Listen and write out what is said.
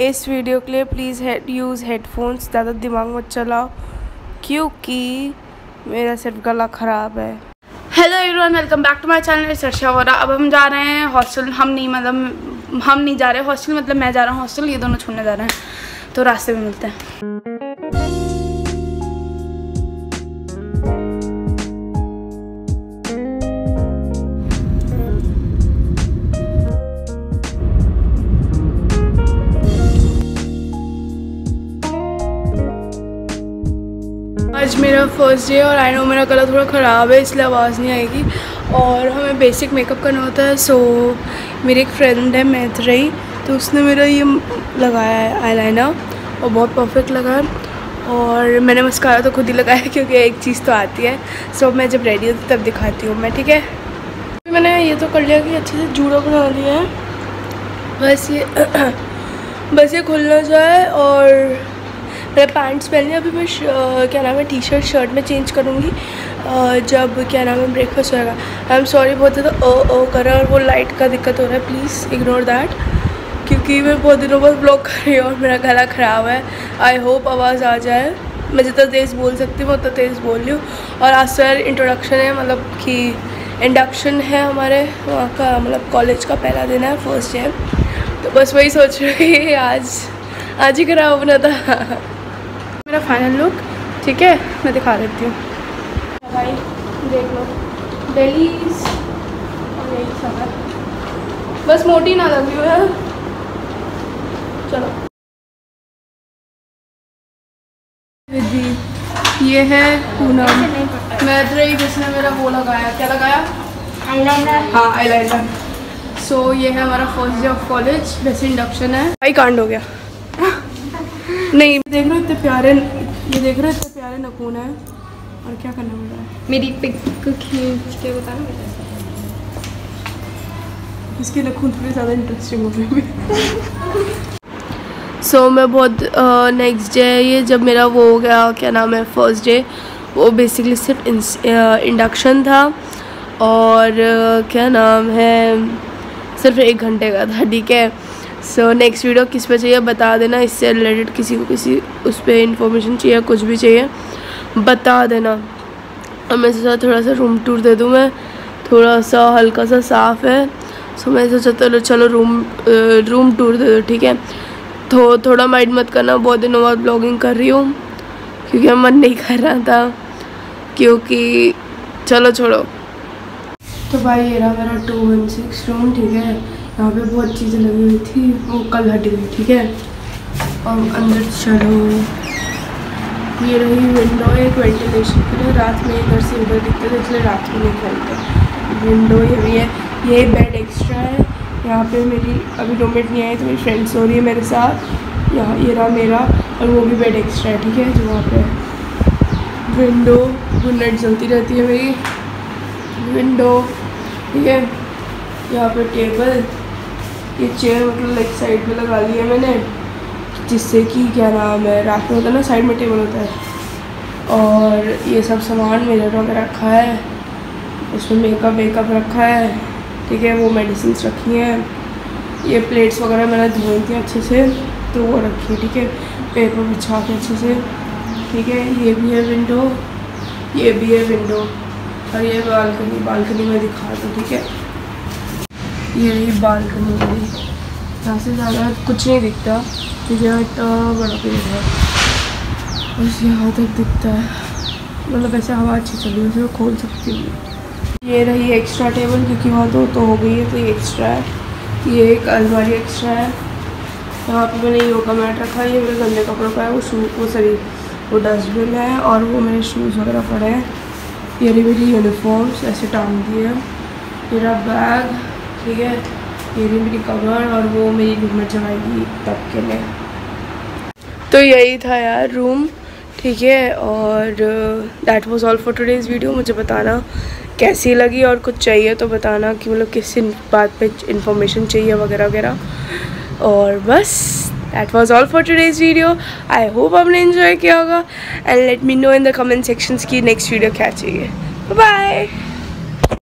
इस वीडियो के लिए प्लीज़ हेड यूज़ हेडफोन्स ज़्यादा दिमाग मत चलाओ, क्योंकि मेरा सिर्फ़ गला ख़राब है। Hello everyone welcome back to my channel Sarsha Vora अब हम जा रहे हैं हॉस्टल हम नहीं मतलब हम नहीं जा रहे हॉस्टल मतलब मैं जा रहा हूँ हॉस्टल ये दोनों छोड़ने जा रहे हैं तो रास्ते में मिलते हैं। मेरा फ़र्स्ट डे और आई नो मेरा गला थोड़ा ख़राब है, इसलिए आवाज़ नहीं आएगी। और हमें बेसिक मेकअप करना होता है सो मेरी एक फ्रेंड है मैथरई तो उसने मेरा ये लगाया है आईलाइनर और बहुत परफेक्ट लगा। और मैंने मस्कारा तो खुद ही लगाया, क्योंकि एक चीज़ तो आती है। सो मैं जब रेडी होती तब दिखाती हूँ मैं, ठीक है? मैंने ये तो कर लिया कि अच्छे से जूड़ा बना लिया है। बस ये बस ये खुलना जाए और मैंने पैंट्स पहन लिया अभी मैं क्या नाम है टी शर्ट शर्ट में चेंज करूँगी जब क्या नाम है ब्रेकफास्ट होएगा। आई एम सॉरी बहुत ज़्यादा ओ ओ कर रहा है और वो लाइट का दिक्कत हो रहा है प्लीज़ इग्नोर दैट क्योंकि मैं बहुत दिनों बाद ब्लॉग कर रही हूँ और मेरा गला ख़राब है। आई होप आवाज़ आ जाए। मैं जितना तेज़ बोल सकती हूँ उतना तेज़ बोल रही हूँ। और आज सर इंट्रोडक्शन है मतलब कि इंडक्शन है हमारे, वहाँ का मतलब कॉलेज का पहला दिन है फ़र्स्ट डे तो बस वही सोच रही आज आज ही खराब होना था मेरा फाइनल लुक ठीक है? मैं दिखा देती हूँ। भाई देख लो। दिल्ली और यही सब बस मोटी ना लगी हुई है चलो। विधि ये है पूनम। मैथ्री जिसने मेरा वो लगाया क्या लगाया? आईलाइनर हाँ आईलाइनर सो ये है हमारा फ़र्स्ट डे ऑफ़ कॉलेज वैसे इंडक्शन है। भाई कांड हो गया। नहीं। देख रहे हो इतने प्यारे ये देख रहे हो इतने प्यारे नखून है। और क्या करना पड़ रहा है? मेरी पिक खींच के बताना इसके नखून थोड़े ज़्यादा इंटरेस्टिंग हो गए सो so, मैं बहुत नेक्स्ट डे ये जब मेरा वो हो गया क्या नाम है फ़र्स्ट डे वो बेसिकली सिर्फ़ इंडक्शन था। और uh, क्या नाम है सिर्फ़ एक घंटे का था ठीक है। सो नेक्स्ट वीडियो किस पे चाहिए बता देना, इससे रिलेटेड किसी को किसी उस पर इंफॉर्मेशन चाहिए, कुछ भी चाहिए, बता देना। और मैं सोचा थोड़ा सा रूम टूर दे दूँ मैं, थोड़ा सा हल्का सा साफ़ है। सो मैं सोचा चलो चलो रूम रूम टूर दे दो, ठीक है? तो थोड़ा माइंड मत करना, बहुत दिनों बाद ब्लॉगिंग कर रही हूँ, क्योंकि मन नहीं कर रहा था, क्योंकि चलो छोड़ो। तो भाई, ये रहा मेरा टू वन सिक्स रूम ठीक है? यहाँ पे बहुत चीज़ें लगी हुई थी। वो कल हट गई, ठीक है? और अंदर चलो। ये रही विंडो एक वेंटिलेशन के लिए रात में इधर से उधर दिखते थे, इसलिए रात में नहीं खोलते विंडो ये भी है। ये बेड एक्स्ट्रा है। यहाँ पे मेरी अभी रूममेट नहीं आई तो मेरी फ्रेंड सो रही है मेरे साथ। यहाँ ये रहा मेरा, और वो भी बेड एक्स्ट्रा है, ठीक है? जो वहाँ पे विंडो नेट जलती रहती है मेरी। विंडो ठीक है? यहाँ पे टेबल ये चेयर मतलब एक साइड में लगा ली है मैंने, जिससे कि क्या नाम है, रात में होता है ना साइड में टेबल होता है। और ये सब सामान मेरे वगैरह रखा है, उसमें मेकअप वेकअप रखा है, ठीक है, वो मेडिसिन रखी हैं। ये प्लेट्स वगैरह मैंने धोई थी अच्छे से तो वो रखी है, ठीक है। पेपर बिछा के अच्छे से, ठीक है, ये भी है विंडो ये भी है विंडो और ये बालकनी बालकनी में दिखा दूँ ठीक है। ये रही बालकनी मेरी यहाँ से ज़्यादा कुछ नहीं दिखता, क्योंकि यहाँ इतना बड़ा पेड़ है। बस यहाँ तक दिखता है। मतलब ऐसे हवा अच्छी चली उसे खोल सकती हूँ। ये रही एक्स्ट्रा टेबल क्योंकि वहाँ तो तो हो गई है तो ये एक्स्ट्रा है। ये एक अलमारी एक्स्ट्रा है। यहाँ पे मैंने योगा मैट रखा है, ये मेरे गंदे कपड़ों का है, वो शू वो सॉरी, वो डस्टबिन है, और वो मेरे शूज़ वगैरह पड़े हैं। ये रही मेरी यूनिफॉर्म्स ऐसे टांग दिए। मेरा बैग ठीक है? ये रही मेरी कवर और वो मेरी रूममेट जमाएगी तब के लिए। तो यही था यार रूम ठीक है? और that was all for today's video मुझे बताना कैसी लगी और कुछ चाहिए तो बताना कि मतलब किस बात पे इंफॉर्मेशन चाहिए वगैरह वगैरह। और बस that was all for today's video I hope आपने इन्जॉय किया होगा। And let me know in the comment sections की नेक्स्ट वीडियो क्या चाहिए। बाय